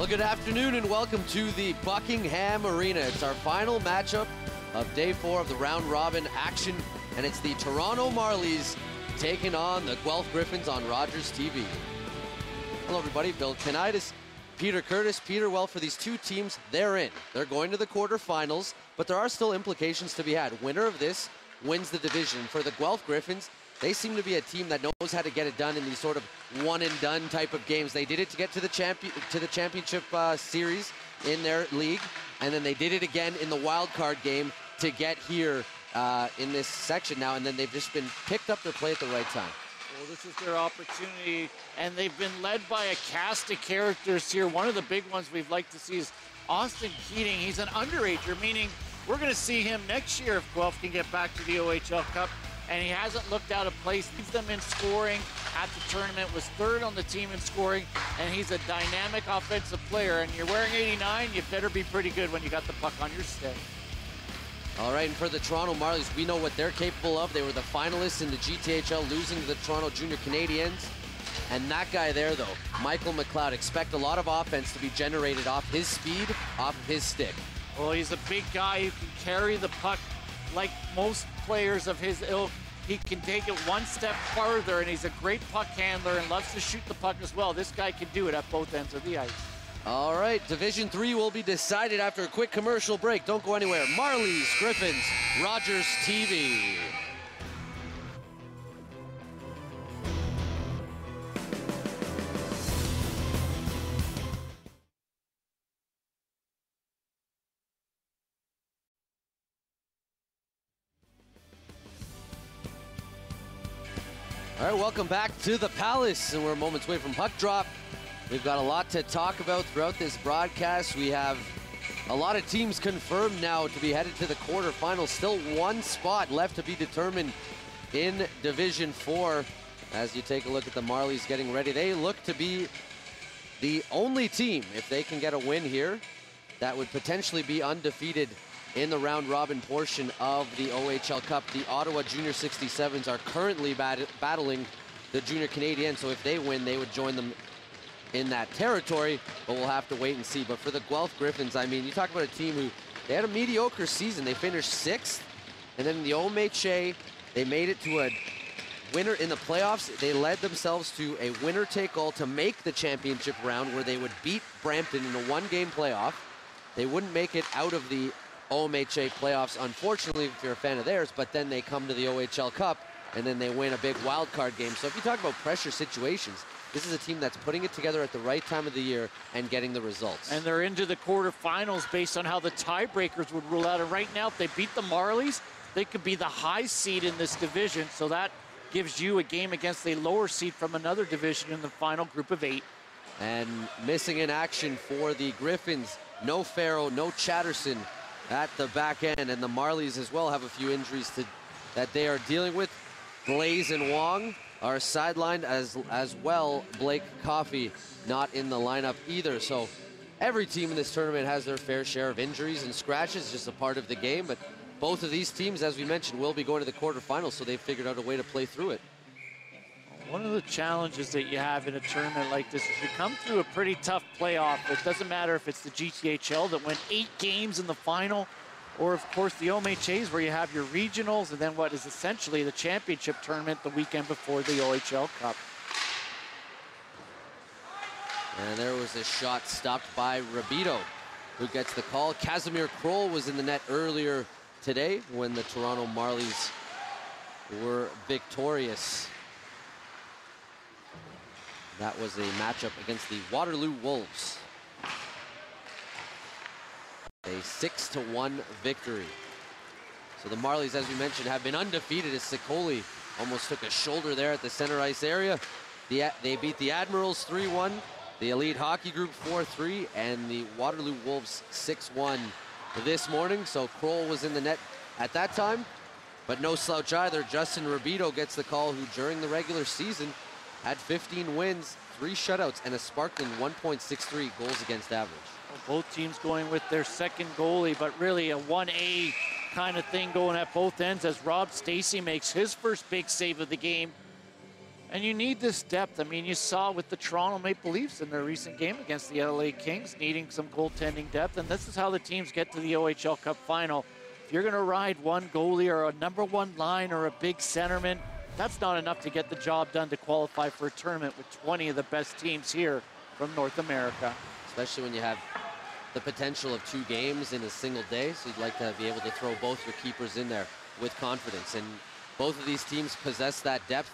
Well, good afternoon and welcome to the Buckingham Arena. It's our final matchup of day four of the round robin action, and it's the Toronto Marlies taking on the Guelph Gryphons on Rogers TV. Hello, everybody. Bill Kenitis, Peter Curtis. Peter, well, for these two teams, they're in. They're going to the quarterfinals, but there are still implications to be had. Winner of this wins the division. For the Guelph Gryphons, they seem to be a team that knows how to get it done in these sort of one and done type of games. They did it to get to the champion to the championship uh, series in their league, and then they did it again in the wild card game to get here uh, in this section now. And then they've just been picked up their play at the right time. Well, this is their opportunity, and they've been led by a cast of characters here. One of the big ones we'd like to see is Austin Keating. He's an underager, meaning we're going to see him next year if Guelph can get back to the OHL Cup and he hasn't looked out of place. Leads them in scoring at the tournament, was third on the team in scoring, and he's a dynamic offensive player. And you're wearing 89, you better be pretty good when you got the puck on your stick. All right, and for the Toronto Marlies, we know what they're capable of. They were the finalists in the GTHL, losing to the Toronto Junior Canadiens. And that guy there, though, Michael McLeod, expect a lot of offense to be generated off his speed, off of his stick. Well, he's a big guy who can carry the puck like most players of his ilk. He can take it one step farther, and he's a great puck handler and loves to shoot the puck as well. This guy can do it at both ends of the ice. All right, Division Three will be decided after a quick commercial break. Don't go anywhere. Marlies, Gryphons, Rogers TV. Welcome back to the Palace, and we're moments away from puck drop. We've got a lot to talk about throughout this broadcast. We have a lot of teams confirmed now to be headed to the quarterfinals. Still one spot left to be determined in Division 4. As you take a look at the Marlies getting ready, they look to be the only team, if they can get a win here, that would potentially be undefeated in the round robin portion of the OHL Cup. The Ottawa Junior 67s are currently bat battling the Junior Canadiens, so if they win, they would join them in that territory, but we'll have to wait and see. But for the Guelph Gryphons, I mean, you talk about a team who, they had a mediocre season. They finished sixth, and then in the OMHA, they made it to a winner in the playoffs. They led themselves to a winner-take-all to make the championship round where they would beat Brampton in a one-game playoff. They wouldn't make it out of the OMHA playoffs, unfortunately, if you're a fan of theirs, but then they come to the OHL Cup and then they win a big wild card game. So if you talk about pressure situations, this is a team that's putting it together at the right time of the year and getting the results. And they're into the quarterfinals based on how the tiebreakers would rule out. And right now, if they beat the Marlies, they could be the high seed in this division. So that gives you a game against a lower seed from another division in the final group of eight. And missing in action for the Gryphons, no Farrow, no Chatterson at the back end. And the Marlies as well have a few injuries to, that they are dealing with. Blaze and Wong are sidelined as as well. Blake Coffey not in the lineup either. So every team in this tournament has their fair share of injuries and scratches, just a part of the game. But both of these teams, as we mentioned, will be going to the quarterfinals, so they've figured out a way to play through it. One of the challenges that you have in a tournament like this is you come through a pretty tough playoff. It doesn't matter if it's the GTHL that went eight games in the final, or of course the OMHAs where you have your regionals and then what is essentially the championship tournament the weekend before the OHL Cup. And there was a shot stopped by Rabito, who gets the call. Casimir Kroll was in the net earlier today when the Toronto Marlies were victorious. That was a matchup against the Waterloo Wolves. A six to one victory. So the Marlies, as we mentioned, have been undefeated as Sikoli almost took a shoulder there at the center ice area. The, they beat the Admirals 3-1, the Elite Hockey Group 4-3, and the Waterloo Wolves 6-1 this morning. So Kroll was in the net at that time, but no slouch either. Justin Rabito gets the call, who during the regular season had 15 wins, three shutouts, and a sparkling 1.63 goals against average. Well, both teams going with their second goalie, but really a 1A kind of thing going at both ends as Rob Stacy makes his first big save of the game. And you need this depth. I mean, you saw with the Toronto Maple Leafs in their recent game against the LA Kings, needing some goaltending depth. And this is how the teams get to the OHL Cup final. If you're going to ride one goalie or a number one line or a big centerman, that's not enough to get the job done to qualify for a tournament with 20 of the best teams here from North America. Especially when you have the potential of two games in a single day, so you'd like to be able to throw both your keepers in there with confidence. And both of these teams possess that depth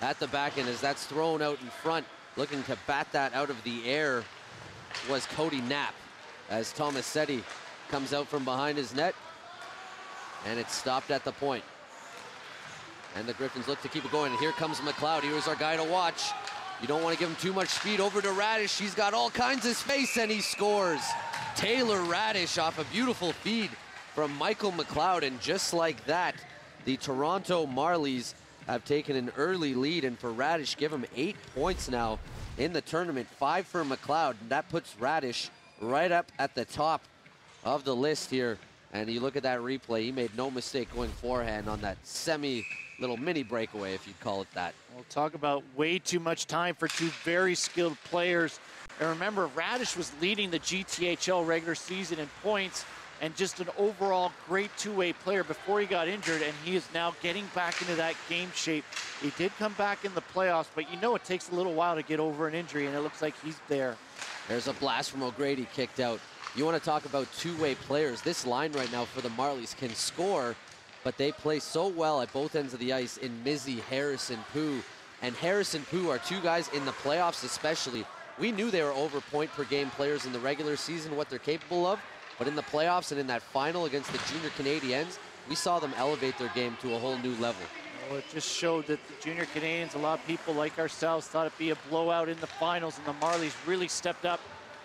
at the back end as that's thrown out in front, looking to bat that out of the air was Cody Knapp as Tomasetti comes out from behind his net and it's stopped at the point. And the Gryphons look to keep it going. And here comes McLeod. Here's our guy to watch. You don't want to give him too much speed over to Raddysh. He's got all kinds of space and he scores. Taylor Raddysh off a beautiful feed from Michael McLeod. And just like that, the Toronto Marlies have taken an early lead. And for Raddysh, give him eight points now in the tournament. Five for McLeod. And that puts Raddysh right up at the top of the list here. And you look at that replay, he made no mistake going forehand on that semi little mini breakaway, if you'd call it that. We'll talk about way too much time for two very skilled players. And remember, Raddysh was leading the GTHL regular season in points and just an overall great two-way player before he got injured, and he is now getting back into that game shape. He did come back in the playoffs, but you know it takes a little while to get over an injury, and it looks like he's there. There's a blast from O'Grady kicked out. You want to talk about two-way players. This line right now for the Marlies can score, but they play so well at both ends of the ice in Mizzy, Harrison, Pu. And Harrison Pu are two guys in the playoffs especially. We knew they were over point per game players in the regular season, what they're capable of. But in the playoffs and in that final against the junior Canadiens, we saw them elevate their game to a whole new level. Well, it just showed that the junior Canadiens, a lot of people like ourselves, thought it'd be a blowout in the finals, and the Marlies really stepped up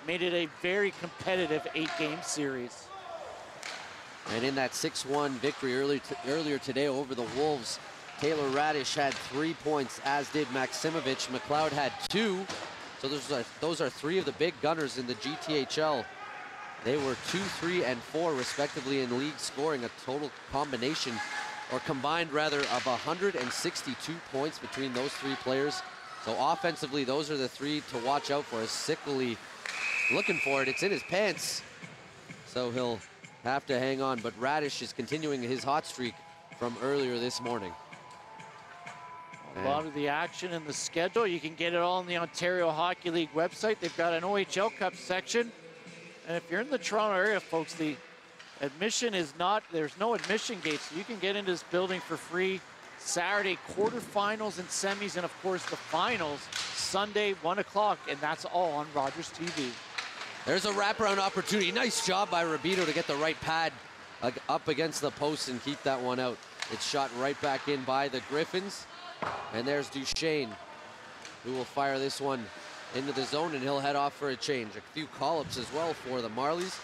made it a very competitive eight-game series. And in that 6-1 victory earlier, earlier today over the Wolves, Taylor Raddysh had three points, as did Maksimovich. McLeod had two. So those are, those are three of the big gunners in the GTHL. They were two, three, and four, respectively, in league scoring, a total combination, or combined rather, of 162 points between those three players. So offensively, those are the three to watch out for as Sickley looking for it. It's in his pants. So he'll have to hang on. But Raddysh is continuing his hot streak from earlier this morning. A lot of the action in the schedule. You can get it all on the Ontario Hockey League website. They've got an OHL Cup section. And if you're in the Toronto area, folks, the admission is not, there's no admission gate, so you can get into this building for free. Saturday, quarterfinals and semis, and of course the finals, Sunday, 1 o'clock, and that's all on Rogers TV. There's a wraparound opportunity. Nice job by Rabito to get the right pad up against the post and keep that one out. It's shot right back in by the Gryphons. And there's Duchesne, who will fire this one into the zone, and he'll head off for a change. A few call-ups as well for the Marlies.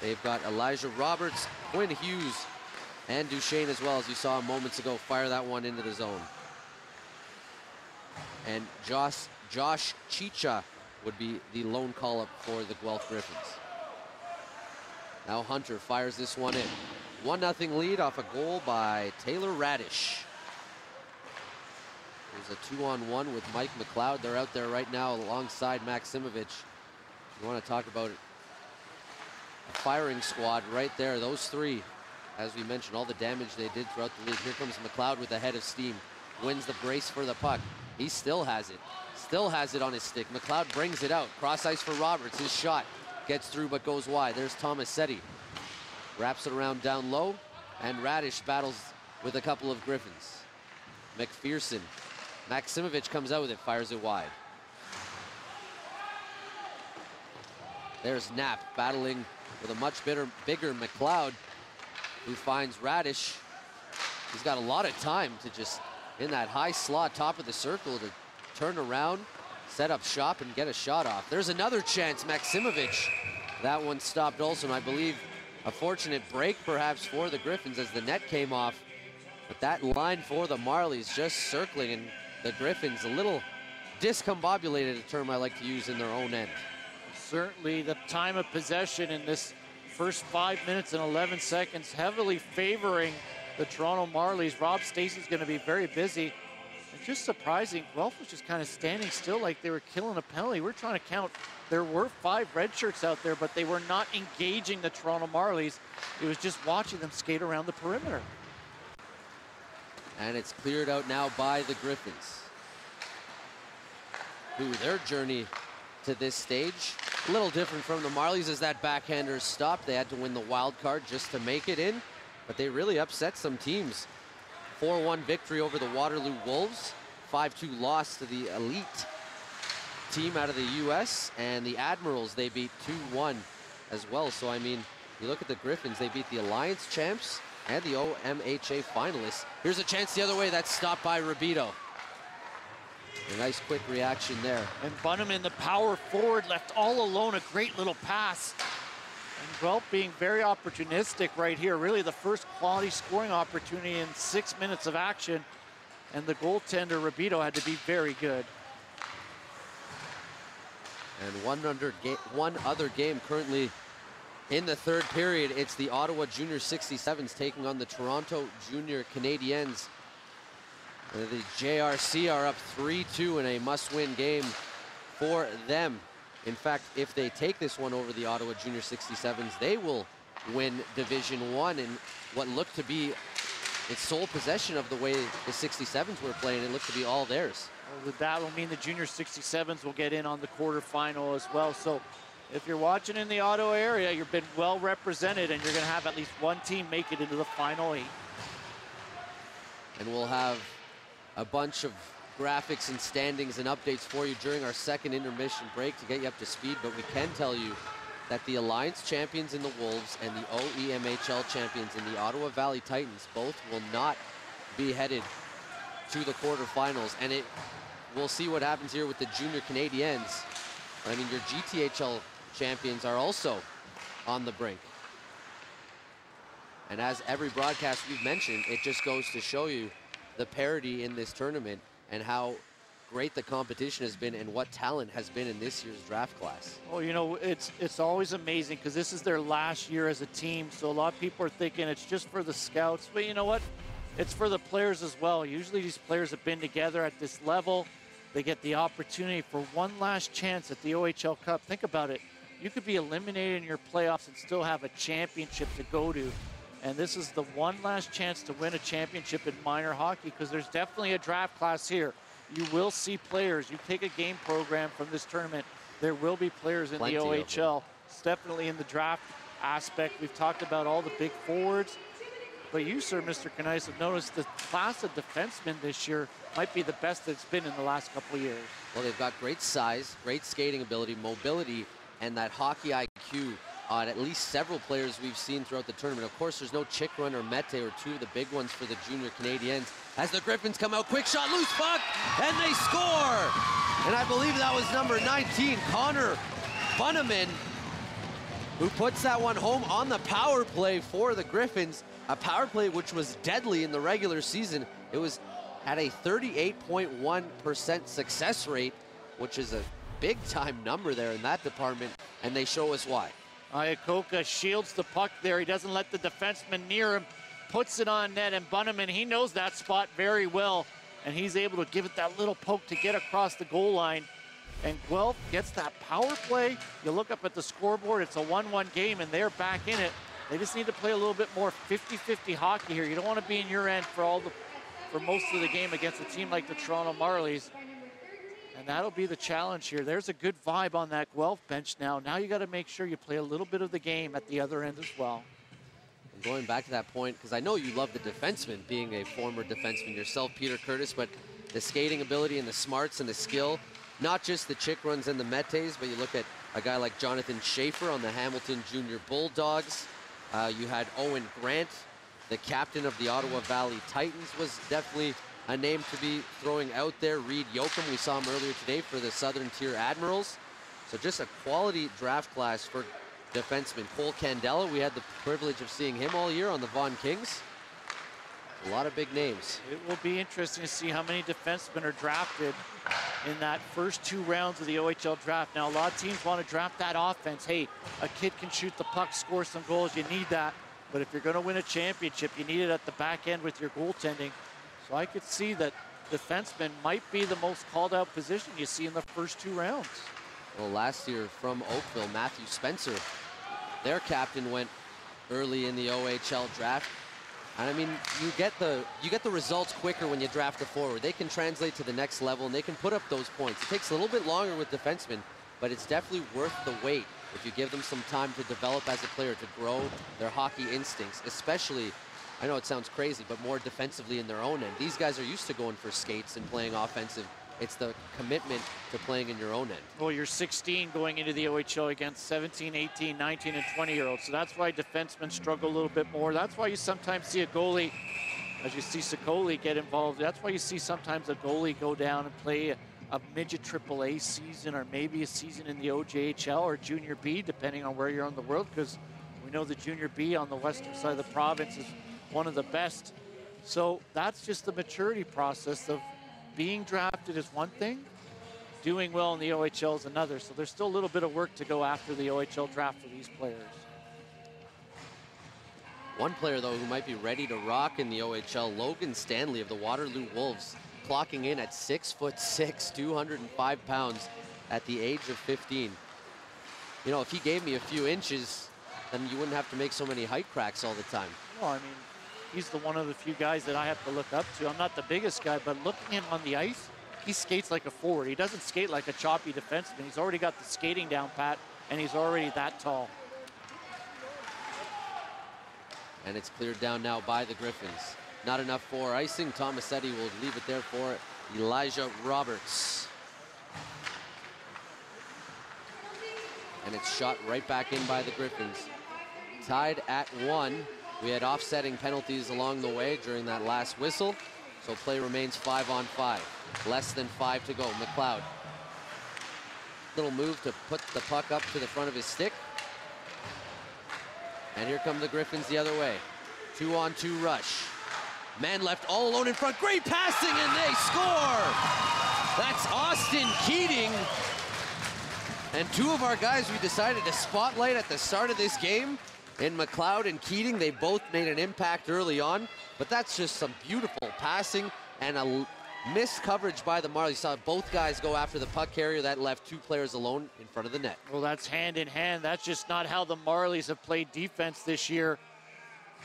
They've got Elijah Roberts, Quinn Hughes, and Duchesne as well, as you saw moments ago, fire that one into the zone. And Josh, Josh Chicha would be the lone call-up for the Guelph Gryphons. Now Hunter fires this one in. 1-0 lead off a goal by Taylor Raddysh. There's a two-on-one with Mike McLeod. They're out there right now alongside Maksimovich. You want to talk about a firing squad right there. Those three, as we mentioned, all the damage they did throughout the league. Here comes McLeod with a head of steam. Wins the brace for the puck. He still has it. Still has it on his stick. McLeod brings it out. Cross ice for Roberts. His shot gets through but goes wide. There's Tomasetti. Wraps it around down low. And Raddysh battles with a couple of Gryphons. McPherson. Maksimovich comes out with it, fires it wide. There's Knapp battling with a much bitter, bigger McLeod who finds Raddysh. He's got a lot of time to just, in that high slot, top of the circle, to turn around, set up shop, and get a shot off. There's another chance, Maksimovich. That one stopped also, and I believe a fortunate break perhaps for the Gryphons as the net came off. But that line for the Marlies just circling, and the Gryphons a little discombobulated, a term I like to use in their own end. Certainly the time of possession in this first five minutes and 11 seconds heavily favoring the Toronto Marlies. Rob Stacey's going to be very busy It's just surprising. Guelph was just kind of standing still like they were killing a penalty. We're trying to count. There were five red shirts out there, but they were not engaging the Toronto Marlies. It was just watching them skate around the perimeter. And it's cleared out now by the Gryphons. Who their journey to this stage, a little different from the Marlies as that backhander stopped. They had to win the wild card just to make it in, but they really upset some teams. 4-1 victory over the Waterloo Wolves, 5-2 loss to the elite team out of the U.S. and the Admirals they beat 2-1 as well. So I mean, you look at the Gryphons, they beat the Alliance champs and the OMHA finalists. Here's a chance the other way. That's stopped by Rabito. A nice quick reaction there. And Bunnaman, the power forward, left all alone. A great little pass. And Guelph being very opportunistic right here. Really the first quality scoring opportunity in six minutes of action. And the goaltender, Rabito, had to be very good. And one, under one other game currently in the third period. It's the Ottawa Junior 67s taking on the Toronto Junior Canadiens. The JRC are up 3-2 in a must-win game for them. In fact, if they take this one over the Ottawa Junior 67s, they will win Division One in what looked to be its sole possession of the way the 67s were playing. It looked to be all theirs. Well, that will mean the Junior 67s will get in on the quarterfinal as well. So if you're watching in the Ottawa area, you've been well represented and you're going to have at least one team make it into the final eight. And we'll have a bunch of graphics and standings and updates for you during our second intermission break to get you up to speed, but we can tell you that the Alliance champions in the Wolves and the OEMHL champions in the Ottawa Valley Titans both will not be headed to the quarterfinals. And it we'll see what happens here with the junior Canadiens. I mean, your GTHL champions are also on the brink. And as every broadcast we've mentioned, it just goes to show you the parity in this tournament and how great the competition has been and what talent has been in this year's draft class. Well, you know, it's it's always amazing because this is their last year as a team. So a lot of people are thinking it's just for the scouts, but you know what? It's for the players as well. Usually these players have been together at this level. They get the opportunity for one last chance at the OHL Cup. Think about it. You could be eliminated in your playoffs and still have a championship to go to. And this is the one last chance to win a championship in minor hockey because there's definitely a draft class here. You will see players. You take a game program from this tournament, there will be players in Plenty the OHL. It's definitely in the draft aspect. We've talked about all the big forwards. But you, sir, Mr. Knies, have noticed the class of defensemen this year might be the best that's been in the last couple of years. Well, they've got great size, great skating ability, mobility, and that hockey IQ on at least several players we've seen throughout the tournament. Of course, there's no Chychrun or Mete or two of the big ones for the junior Canadiens. As the Gryphons come out, quick shot, loose puck, and they score! And I believe that was number 19, Connor Bunnaman, who puts that one home on the power play for the Gryphons. A power play which was deadly in the regular season. It was at a 38.1% success rate, which is a big time number there in that department, and they show us why. Iacocca shields the puck there. He doesn't let the defenseman near him, puts it on net, and Bunnaman, he knows that spot very well, and he's able to give it that little poke to get across the goal line. And Guelph gets that power play. You look up at the scoreboard, it's a 1-1 game, and they're back in it. They just need to play a little bit more 50-50 hockey here. You don't want to be in your end for all the for most of the game against a team like the Toronto Marlies. And that'll be the challenge here. There's a good vibe on that Guelph bench now. Now you got to make sure you play a little bit of the game at the other end as well. And going back to that point, because I know you love the defenseman, being a former defenseman yourself, Peter Curtis, but the skating ability and the smarts and the skill, not just the Chychruns and the metes, but you look at a guy like Jonathan Schaefer on the Hamilton Junior Bulldogs. Uh, you had Owen Grant, the captain of the Ottawa Valley Titans, was definitely a name to be throwing out there. Reed Yoakum, we saw him earlier today for the Southern Tier Admirals. So just a quality draft class for defenseman. Cole Candela, we had the privilege of seeing him all year on the Vaughan Kings. A lot of big names. It will be interesting to see how many defensemen are drafted in that first two rounds of the OHL draft. Now, a lot of teams want to draft that offense. Hey, a kid can shoot the puck, score some goals. You need that. But if you're going to win a championship, you need it at the back end with your goaltending. So I could see that defenseman might be the most called out position you see in the first two rounds. Well, last year from Oakville, Matthew Spencer, their captain, went early in the OHL draft. And I mean, you get the you get the results quicker when you draft a forward. They can translate to the next level and they can put up those points. It takes a little bit longer with defensemen, but it's definitely worth the wait if you give them some time to develop as a player, to grow their hockey instincts, especially I know it sounds crazy, but more defensively in their own end. These guys are used to going for skates and playing offensive. It's the commitment to playing in your own end. Well, you're 16 going into the OHL against 17, 18, 19, and 20 year olds. So that's why defensemen struggle a little bit more. That's why you sometimes see a goalie, as you see Sokoli get involved. That's why you see sometimes a goalie go down and play a, a midget AAA season or maybe a season in the OJHL or Junior B, depending on where you're on the world, because we know the Junior B on the western side of the province is one of the best. So that's just the maturity process of being drafted is one thing, doing well in the OHL is another. So there's still a little bit of work to go after the OHL draft for these players. One player, though, who might be ready to rock in the OHL, Logan Stanley of the Waterloo Wolves, clocking in at six foot six, 205 pounds at the age of 15. You know, if he gave me a few inches, then you wouldn't have to make so many height cracks all the time. Well, I mean, he's the one of the few guys that I have to look up to. I'm not the biggest guy, but looking at him on the ice, he skates like a forward. He doesn't skate like a choppy defenseman. He's already got the skating down pat, and he's already that tall. And it's cleared down now by the Gryphons. Not enough for icing. Tomasetti will leave it there for Elijah Roberts. And it's shot right back in by the Gryphons. Tied at one. We had offsetting penalties along the way during that last whistle. So play remains five on five. Less than five to go. McLeod. Little move to put the puck up to the front of his stick. And here come the Gryphons the other way. Two on two rush. Man left all alone in front. Great passing and they score. That's Austin Keating. And two of our guys we decided to spotlight at the start of this game in McLeod and Keating. They both made an impact early on, but that's just some beautiful passing and a missed coverage by the Marlies. Saw both guys go after the puck carrier. That left two players alone in front of the net. Well, that's hand in hand. That's just not how the Marlies have played defense this year.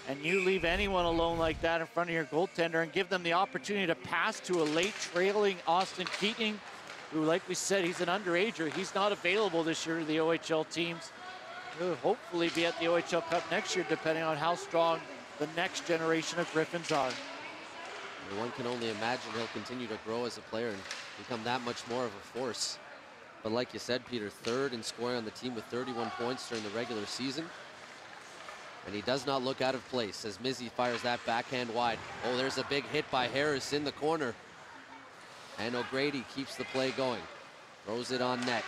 And you leave anyone alone like that in front of your goaltender and give them the opportunity to pass to a late trailing Austin Keating, who, like we said, he's an underager. He's not available this year to the OHL teams. He'll hopefully be at the OHL Cup next year, depending on how strong the next generation of Gryphons are. one can only imagine he'll continue to grow as a player and become that much more of a force. But like you said, Peter, third in scoring on the team with 31 points during the regular season. And he does not look out of place as Mizzy fires that backhand wide. Oh, there's a big hit by Harris in the corner. And O'Grady keeps the play going. Throws it on net.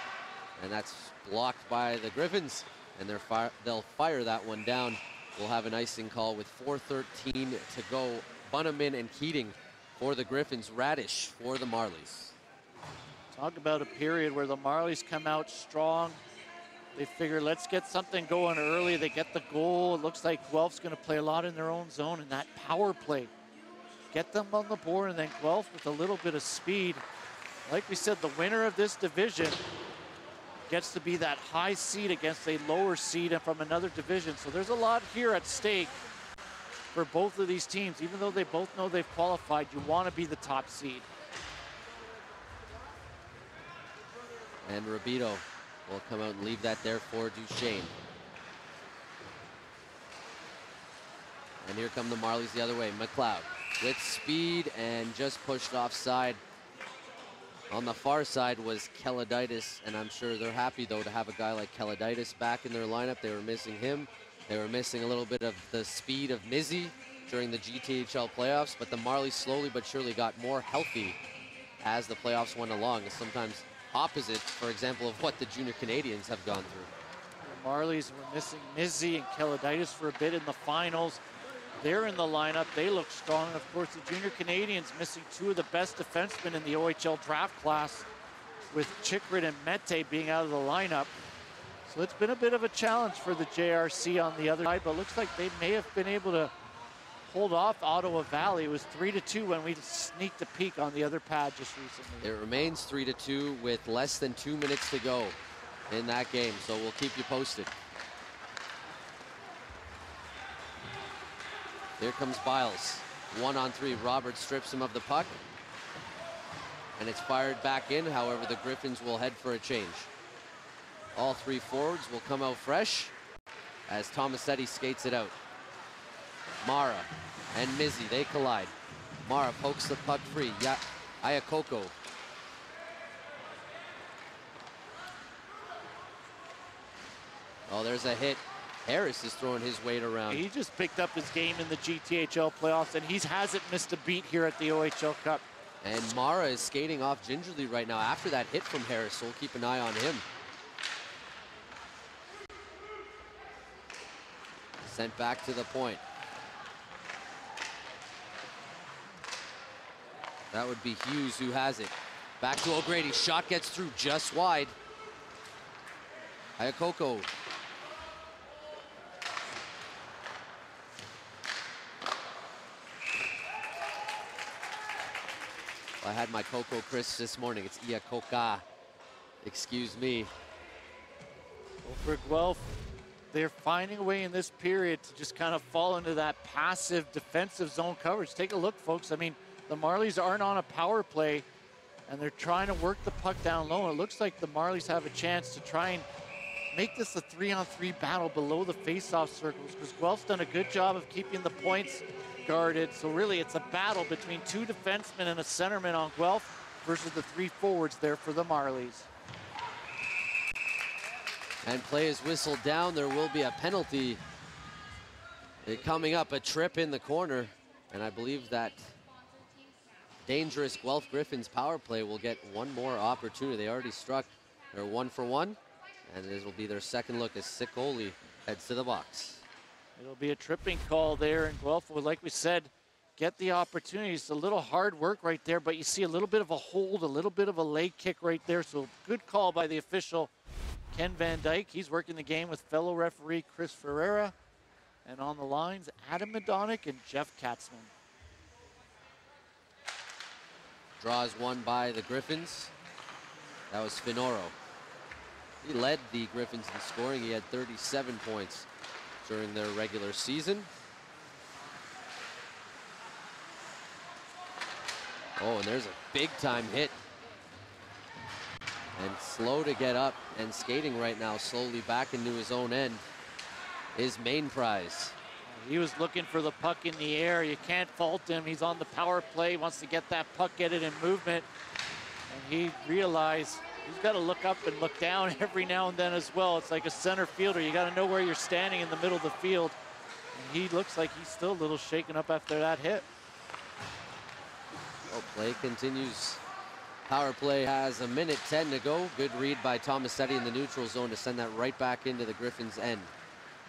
And that's blocked by the Gryphons and fi they'll fire that one down. We'll have an icing call with 4.13 to go. Bunnaman and Keating for the Gryphons, Raddysh for the Marlies. Talk about a period where the Marlies come out strong. They figure, let's get something going early. They get the goal. It looks like Guelph's going to play a lot in their own zone, and that power play. Get them on the board, and then Guelph with a little bit of speed. Like we said, the winner of this division gets to be that high seed against a lower seed and from another division. So there's a lot here at stake for both of these teams. Even though they both know they've qualified, you want to be the top seed. And Rabito will come out and leave that there for Duchesne. And here come the Marlies the other way. McLeod with speed and just pushed offside on the far side was Keladitis, and I'm sure they're happy, though, to have a guy like Keladitis back in their lineup. They were missing him. They were missing a little bit of the speed of Mizzy during the GTHL playoffs, but the Marlies slowly but surely got more healthy as the playoffs went along. Sometimes opposite, for example, of what the junior Canadiens have gone through. The Marlies were missing Mizzy and Keladitis for a bit in the finals. They're in the lineup. They look strong. And Of course, the junior Canadiens missing two of the best defensemen in the OHL draft class with Chychrun and Mete being out of the lineup. So it's been a bit of a challenge for the JRC on the other side, but looks like they may have been able to hold off Ottawa Valley. It was three to two when we sneaked a peek on the other pad just recently. It remains three to two with less than two minutes to go in that game, so we'll keep you posted. Here comes Biles. One on three. Robert strips him of the puck. And it's fired back in. However, the Gryphons will head for a change. All three forwards will come out fresh as Tomasetti skates it out. Mara and Mizzi, they collide. Mara pokes the puck free. Ya Ayakoko. Oh, there's a hit. Harris is throwing his weight around. He just picked up his game in the GTHL playoffs, and he hasn't missed a beat here at the OHL Cup. And Mara is skating off gingerly right now after that hit from Harris, so we'll keep an eye on him. Sent back to the point. That would be Hughes who has it. Back to O'Grady. Shot gets through just wide. Ayakoko I had my Coco Crisp this morning. It's Iacoca. Excuse me. Well, for Guelph, they're finding a way in this period to just kind of fall into that passive defensive zone coverage. Take a look, folks. I mean, the Marlies aren't on a power play, and they're trying to work the puck down low. It looks like the Marlies have a chance to try and make this a three-on-three 3 battle below the face-off circles because Guelph's done a good job of keeping the points guarded. So really it's a battle between two defensemen and a centerman on Guelph versus the three forwards there for the Marlies. And play is whistled down. There will be a penalty eh, coming up, a trip in the corner. And I believe that dangerous Guelph Gryphons power play will get one more opportunity. They already struck their one for one. And this will be their second look as Sicoli heads to the box. It'll be a tripping call there, and Guelph will, like we said, get the opportunities. A little hard work right there, but you see a little bit of a hold, a little bit of a leg kick right there. So good call by the official, Ken Van Dyke. He's working the game with fellow referee Chris Ferreira. And on the lines, Adam Madonic and Jeff Katzman. Draws one by the Gryphons. That was Finoro. He led the Gryphons in scoring. He had 37 points during their regular season. Oh, and there's a big time hit. And slow to get up and skating right now, slowly back into his own end. His main prize. He was looking for the puck in the air. You can't fault him. He's on the power play, wants to get that puck, get it in movement. And he realized he's got to look up and look down every now and then as well. It's like a center fielder. You got to know where you're standing in the middle of the field. And he looks like he's still a little shaken up after that hit. Well, play continues. Power play has a minute 10 to go. Good read by Tomasetti in the neutral zone to send that right back into the Gryphons' end.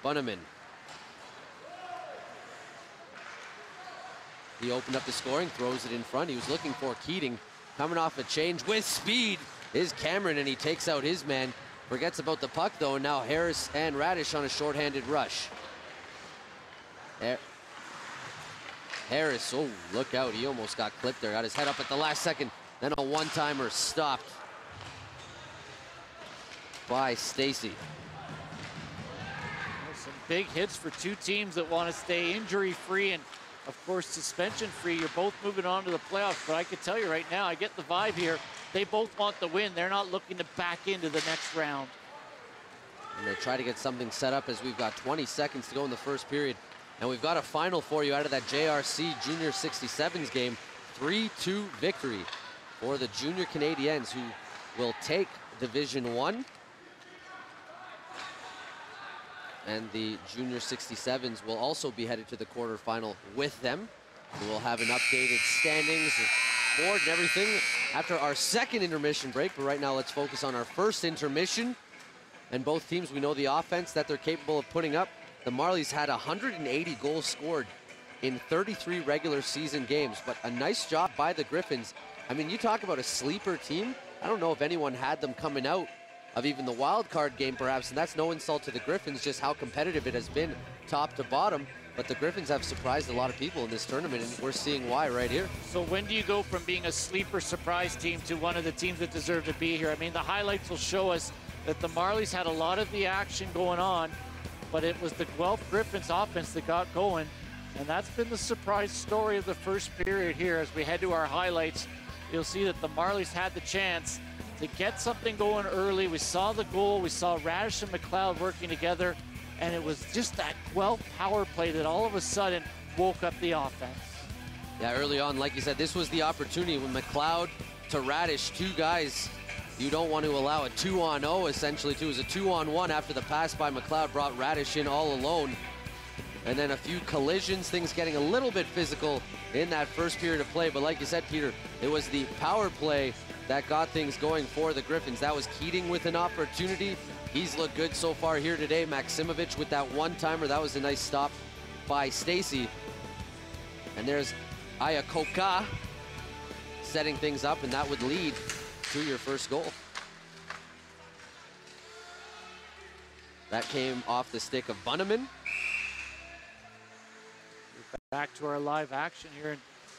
Bunnaman. He opened up the scoring, throws it in front. He was looking for Keating coming off a change with speed is Cameron, and he takes out his man. Forgets about the puck, though, and now Harris and Raddysh on a shorthanded rush. Harris, oh, look out. He almost got clipped there. Got his head up at the last second. Then a one-timer stopped by Stacy. Some big hits for two teams that want to stay injury-free and, of course, suspension-free. You're both moving on to the playoffs, but I can tell you right now, I get the vibe here. They both want the win. They're not looking to back into the next round. And they try to get something set up as we've got 20 seconds to go in the first period. And we've got a final for you out of that JRC Junior 67s game. 3-2 victory for the Junior Canadiens who will take Division 1. And the Junior 67s will also be headed to the quarterfinal with them. We'll have an updated standings board and everything after our second intermission break. But right now, let's focus on our first intermission. And both teams, we know the offense that they're capable of putting up. The Marlies had 180 goals scored in 33 regular season games, but a nice job by the Gryphons. I mean, you talk about a sleeper team. I don't know if anyone had them coming out of even the wild card game, perhaps. And that's no insult to the Gryphons, just how competitive it has been top to bottom. But the Gryphons have surprised a lot of people in this tournament, and we're seeing why right here. So when do you go from being a sleeper surprise team to one of the teams that deserve to be here? I mean, the highlights will show us that the Marlies had a lot of the action going on, but it was the Guelph Gryphons offense that got going. And that's been the surprise story of the first period here. As we head to our highlights, you'll see that the Marlies had the chance to get something going early. We saw the goal. We saw Raddysh and McLeod working together and it was just that Guelph power play that all of a sudden woke up the offense. Yeah, early on, like you said, this was the opportunity when McLeod to Raddysh, two guys you don't want to allow a two on 0 essentially to. It was a two on one after the pass by McLeod brought Raddysh in all alone. And then a few collisions, things getting a little bit physical in that first period of play. But like you said, Peter, it was the power play that got things going for the Gryphons. That was Keating with an opportunity. He's looked good so far here today. Maksimovich with that one-timer. That was a nice stop by Stacy. And there's Ayakoka setting things up, and that would lead to your first goal. That came off the stick of Bunnaman. Back to our live action here.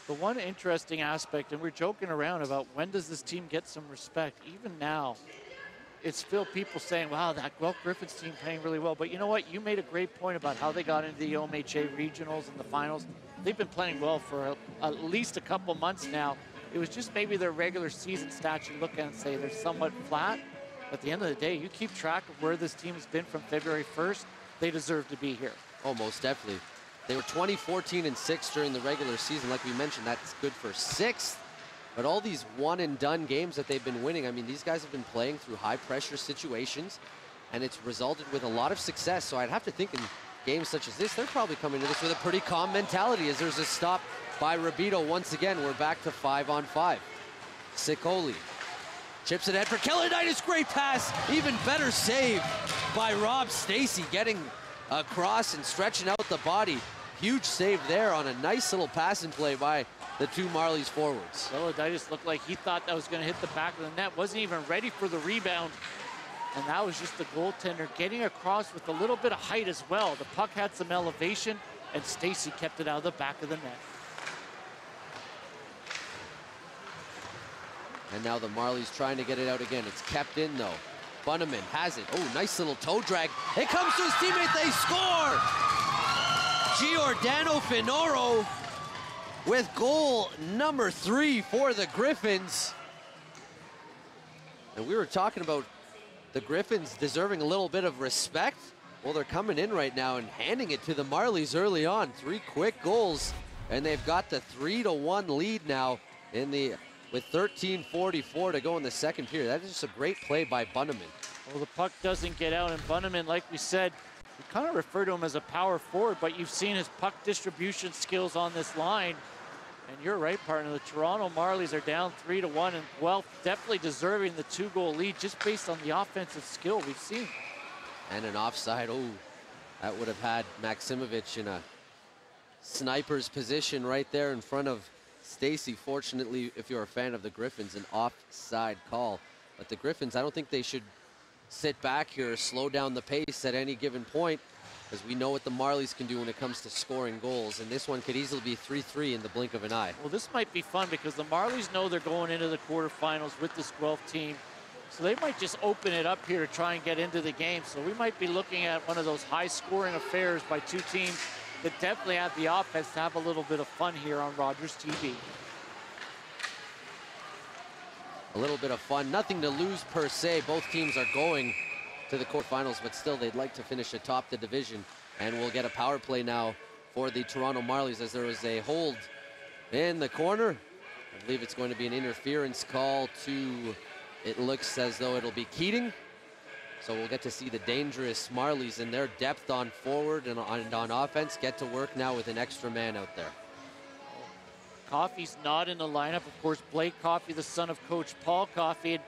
The one interesting aspect, and we're joking around about when does this team get some respect, even now, it's still people saying, wow, that Guelph Gryphons team playing really well. But you know what? You made a great point about how they got into the OMHA regionals and the finals. They've been playing well for a, at least a couple months now. It was just maybe their regular season stats you look at and say they're somewhat flat. But at the end of the day, you keep track of where this team has been from February 1st. They deserve to be here. Oh, most definitely. They were 20, 14, and 6 during the regular season. Like we mentioned, that's good for sixth but all these one and done games that they've been winning, I mean, these guys have been playing through high pressure situations, and it's resulted with a lot of success. So I'd have to think in games such as this, they're probably coming to this with a pretty calm mentality as there's a stop by Rabito. Once again, we're back to five on five. Sicoli chips it ahead for Kelladaitis. Great pass. Even better save by Rob Stacy getting across and stretching out the body. Huge save there on a nice little passing play by the two Marlies forwards. Veloditis looked like he thought that was going to hit the back of the net. Wasn't even ready for the rebound. And that was just the goaltender getting across with a little bit of height as well. The puck had some elevation, and Stacy kept it out of the back of the net. And now the Marlies trying to get it out again. It's kept in, though. Bunnaman has it. Oh, nice little toe drag. It comes to his teammate. They score! Giordano Finoro with goal number three for the Gryphons. And we were talking about the Gryphons deserving a little bit of respect. Well, they're coming in right now and handing it to the Marlies early on. Three quick goals, and they've got the three to one lead now in the with 13:44 to go in the second period. That is just a great play by Bunnaman. Well, the puck doesn't get out, and Bunnaman, like we said, kind of refer to him as a power forward, but you've seen his puck distribution skills on this line. And you're right, partner. The Toronto Marlies are down three to one, and well, definitely deserving the two-goal lead just based on the offensive skill we've seen. And an offside. Oh, that would have had Maksimovich in a sniper's position right there in front of Stacy. Fortunately, if you're a fan of the Gryphons, an offside call. But the Gryphons, I don't think they should sit back here, slow down the pace at any given point because we know what the Marlies can do when it comes to scoring goals. And this one could easily be 3-3 in the blink of an eye. Well, this might be fun because the Marlies know they're going into the quarterfinals with this Guelph team. So they might just open it up here to try and get into the game. So we might be looking at one of those high-scoring affairs by two teams that definitely have the offense to have a little bit of fun here on Rogers TV. A little bit of fun. Nothing to lose per se. Both teams are going to the quarterfinals, but still they'd like to finish atop the division. And we'll get a power play now for the Toronto Marlies as there is a hold in the corner. I believe it's going to be an interference call to, it looks as though it'll be Keating. So we'll get to see the dangerous Marlies and their depth on forward and on, and on offense get to work now with an extra man out there. Coffey's not in the lineup. Of course, Blake Coffey, the son of Coach Paul Coffey. And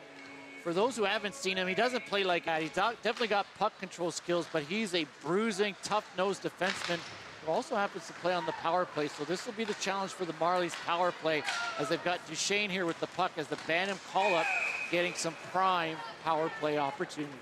for those who haven't seen him, he doesn't play like that. He's definitely got puck control skills, but he's a bruising, tough-nosed defenseman who also happens to play on the power play. So this will be the challenge for the Marlies power play as they've got Duchesne here with the puck as the Bantam call-up getting some prime power play opportunity.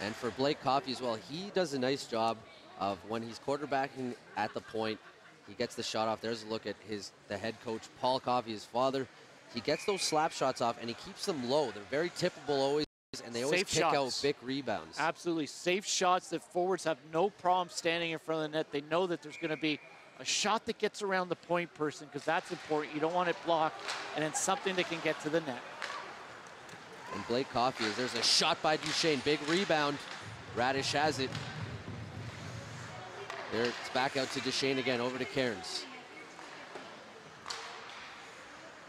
And for Blake Coffey as well, he does a nice job of when he's quarterbacking at the point, he gets the shot off. There's a look at his the head coach, Paul Coffey, his father. He gets those slap shots off and he keeps them low. They're very tippable always, and they always Safe kick shots. out big rebounds. Absolutely safe shots that forwards have no problem standing in front of the net. They know that there's going to be a shot that gets around the point person because that's important. You don't want it blocked, and then something that can get to the net. And Blake Coffey, is there's a shot by Duchesne, big rebound. Raddysh has it. There, it's back out to Duchesne again, over to Cairns.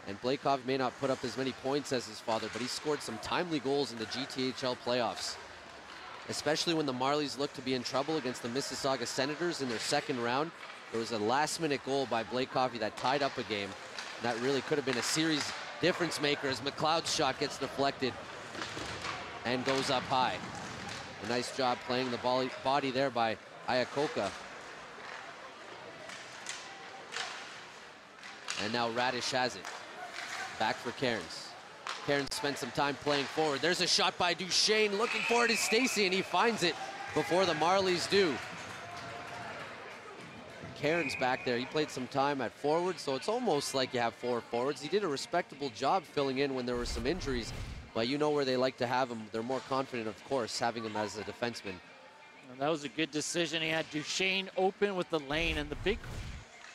And Coffey may not put up as many points as his father, but he scored some timely goals in the GTHL playoffs. Especially when the Marlies looked to be in trouble against the Mississauga Senators in their second round. There was a last minute goal by Blake Coffey that tied up a game. And That really could have been a series difference maker as McLeod's shot gets deflected and goes up high. A nice job playing the body there by Ayakoka. And now Raddysh has it. Back for Cairns. Cairns spent some time playing forward. There's a shot by Duchesne. Looking for it is Stacy, and he finds it before the Marlies do. Cairns back there. He played some time at forward, so it's almost like you have four forwards. He did a respectable job filling in when there were some injuries, but you know where they like to have him. They're more confident, of course, having him as a defenseman. And that was a good decision. He had Duchesne open with the lane, and the big,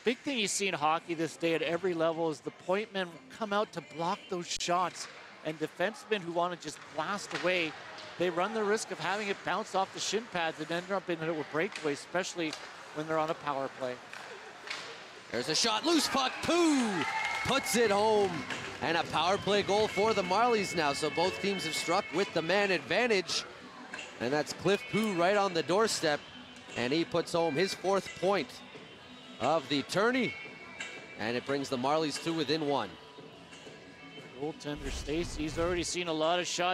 big thing you see in hockey this day at every level is the point men come out to block those shots, and defensemen who want to just blast away, they run the risk of having it bounce off the shin pads and end up in a breakaway, especially when they're on a power play. There's a shot, loose puck, Pu puts it home. And a power play goal for the Marlies now. So both teams have struck with the man advantage. And that's Cliff Pu right on the doorstep. And he puts home his fourth point of the tourney. And it brings the Marlies to within one. Goaltender Stacy, he's already seen a lot of shots